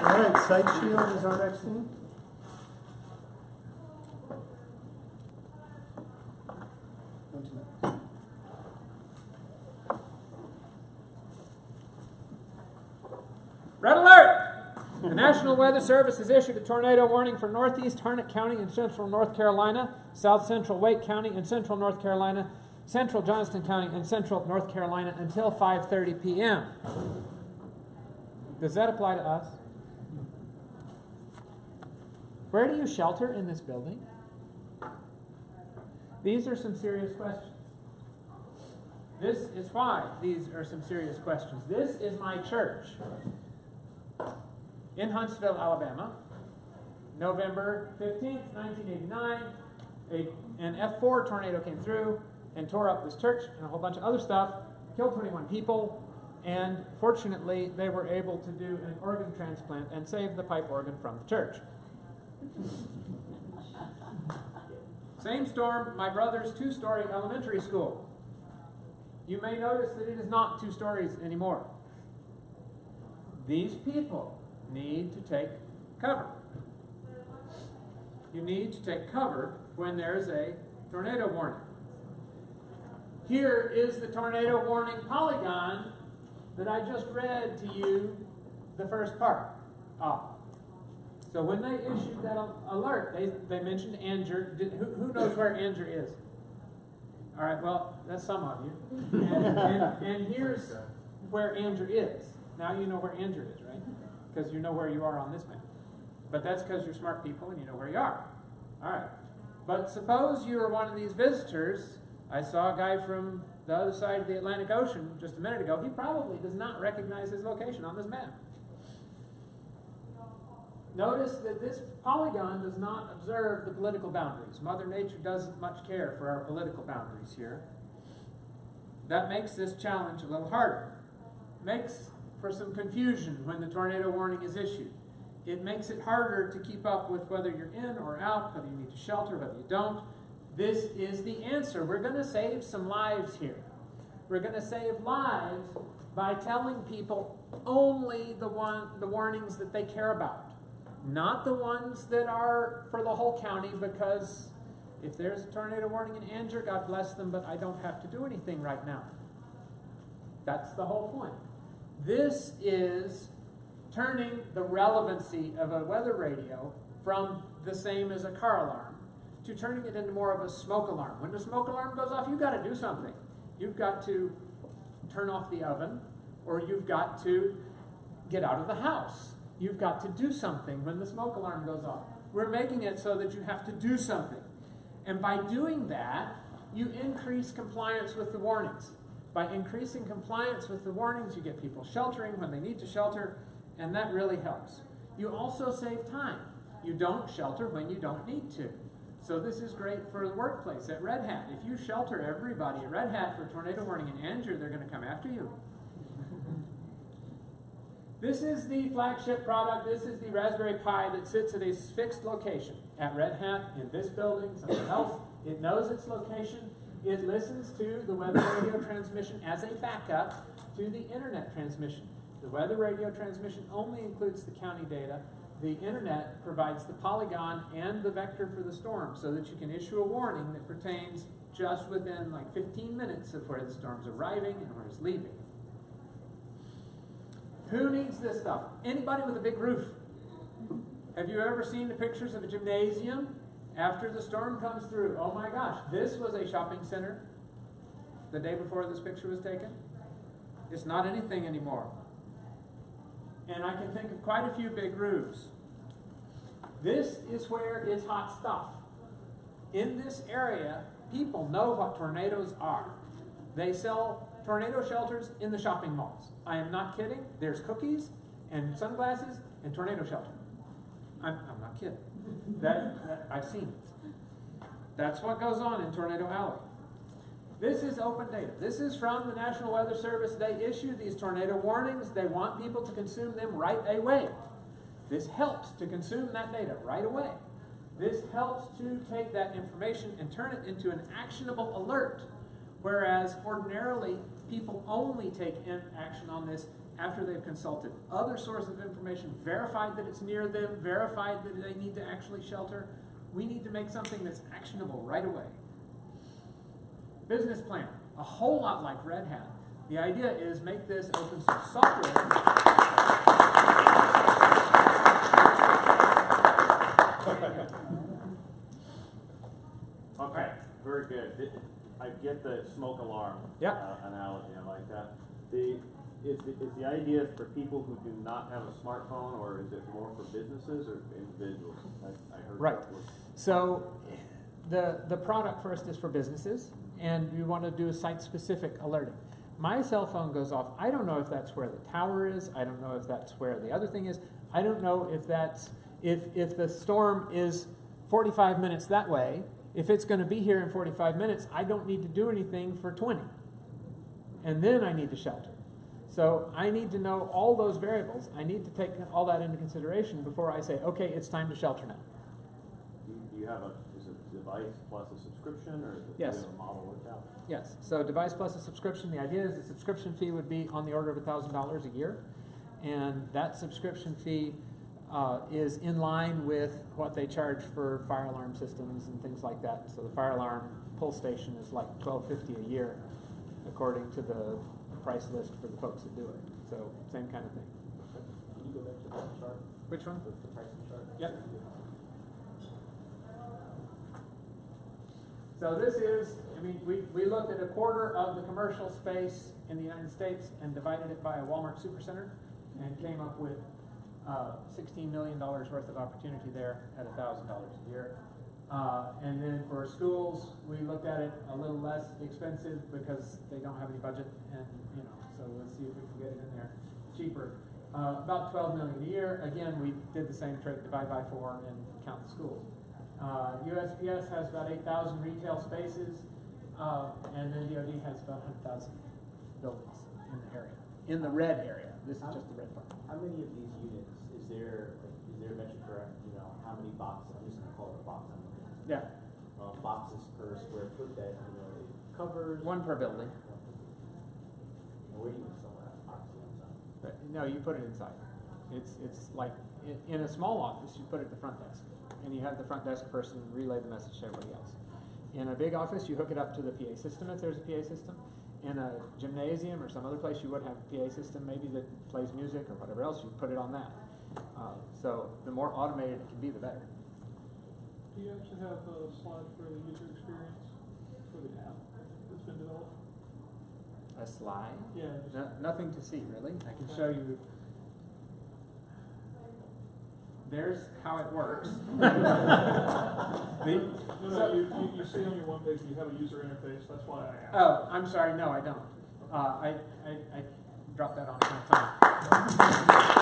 All right, Site Shield is our next thing. Red alert! The National Weather Service has issued a tornado warning for northeast Harnett County and central North Carolina, south central Wake County and central North Carolina, central Johnston County and central North Carolina until 5:30 p.m. Does that apply to us? Where do you shelter in this building? These are some serious questions. This is why these are some serious questions. This is my church in Huntsville, Alabama, November 15th, 1989. A, an F4 tornado came through and tore up this church and a whole bunch of other stuff, killed 21 people, and fortunately, they were able to do an organ transplant and save the pipe organ from the church. Same storm, my brother's two story elementary school. You may notice that it is not two stories anymore. These people need to take cover. You need to take cover when there's a tornado warning. Here is the tornado warning polygon that I just read to you the first part of. So when they issued that alert, they, they mentioned Angier. Did, who, who knows where Angier is? All right, well, that's some of you. And, and, and here's where Angier is. Now you know where Angier is, right? Because you know where you are on this map. But that's because you're smart people and you know where you are. All right. But suppose you are one of these visitors. I saw a guy from the other side of the Atlantic Ocean just a minute ago. He probably does not recognize his location on this map. Notice that this polygon does not observe the political boundaries. Mother Nature doesn't much care for our political boundaries here. That makes this challenge a little harder. Makes for some confusion when the tornado warning is issued. It makes it harder to keep up with whether you're in or out, whether you need to shelter, whether you don't. This is the answer. We're going to save some lives here. We're going to save lives by telling people only the one the warnings that they care about not the ones that are for the whole county because if there's a tornado warning in Angier, God bless them, but I don't have to do anything right now. That's the whole point. This is turning the relevancy of a weather radio from the same as a car alarm to turning it into more of a smoke alarm. When the smoke alarm goes off, you've got to do something. You've got to turn off the oven or you've got to get out of the house You've got to do something when the smoke alarm goes off. We're making it so that you have to do something. And by doing that, you increase compliance with the warnings. By increasing compliance with the warnings, you get people sheltering when they need to shelter, and that really helps. You also save time. You don't shelter when you don't need to. So this is great for the workplace at Red Hat. If you shelter everybody at Red Hat for tornado warning in Angier, they're going to come after you. This is the flagship product. This is the Raspberry Pi that sits at a fixed location at Red Hat in this building, somewhere else. It knows its location. It listens to the weather radio transmission as a backup to the internet transmission. The weather radio transmission only includes the county data. The internet provides the polygon and the vector for the storm so that you can issue a warning that pertains just within like 15 minutes of where the storm's arriving and where it's leaving. Who needs this stuff? Anybody with a big roof? Have you ever seen the pictures of a gymnasium after the storm comes through? Oh my gosh, this was a shopping center the day before this picture was taken. It's not anything anymore. And I can think of quite a few big roofs. This is where it's hot stuff. In this area, people know what tornadoes are. They sell tornado shelters in the shopping malls. I am not kidding. There's cookies and sunglasses and tornado shelter. I'm, I'm not kidding. That, that, I've seen it. That's what goes on in Tornado Alley. This is open data. This is from the National Weather Service. They issue these tornado warnings. They want people to consume them right away. This helps to consume that data right away. This helps to take that information and turn it into an actionable alert. Whereas ordinarily people only take action on this after they've consulted other sources of information, verified that it's near them, verified that they need to actually shelter, we need to make something that's actionable right away. Business plan, a whole lot like Red Hat. The idea is make this open source software. Okay, very good. I get the smoke alarm Yeah. uh, analogy, I like that. The, is, the- is the idea for people who do not have a smartphone, or is it more for businesses or individuals? I, I heard. Right. So the, the product first is for businesses, and you want to do a site-specific alerting. My cell phone goes off. I don't know if that's where the tower is. I don't know if that's where the other thing is. I don't know if that's if if the storm is 45 minutes that way. If it's going to be here in 45 minutes, I don't need to do anything for 20, and then I need to shelter. So I need to know all those variables. I need to take all that into consideration before I say, okay, it's time to shelter now. Do you- have a, is it device plus a subscription, or is it? Yes. a model worked out? Yes, so device plus a subscription, the idea is the subscription fee would be on the order of thousand dollars a year. And that subscription fee, uh, is in line with what they charge for fire alarm systems and things like that. So the fire alarm pull station is like twelve fifty a year, according to the price list for the folks that do it. So, same kind of thing. Can you go back to that chart, Which one? the the pricing chart? Yep. So this is, I mean, we, we looked at a quarter of the commercial space in the United States and divided it by a Walmart supercenter and came up with uh, $16 million worth of opportunity there at $1,000 a year. Uh, and then for schools, we looked at it a little less expensive because they don't have any budget and, you know, so let's see if we can get it in there cheaper. Uh, about 12 million a year. Again, we did the same trick, divide by four and count the schools. Uh, USPS has about 8,000 retail spaces, uh, and then DoD has about 100,000 buildings in the area, in the red area. This is just the red part. How many of these units, is there, like, is there a metric for, you know, how many boxes, I'm just gonna call it a box, I'm Yeah, uh, boxes per square foot that, you know, it covers? one per building. Where do you install that box inside? But no, you put it inside. It's, it's like, in, in a small office, you put it at the front desk, and you have the front desk person relay the message to everybody else. In a big office, you hook it up to the PA system if there's a PA system. In a gymnasium or some other place, you would have a PA system maybe that plays music or whatever else, you put it on that. Uh, so the more automated it can be, the better. Do you actually have a slide for the user experience for the app that's been developed? A slide? Yeah, No, nothing to see, really. I can show you. There's how it works. The- no, no, you, you, you see on your one page, you have a user interface, that's why I asked. Oh, I'm sorry, no, I don't. Uh, I, I, I dropped that on at one time.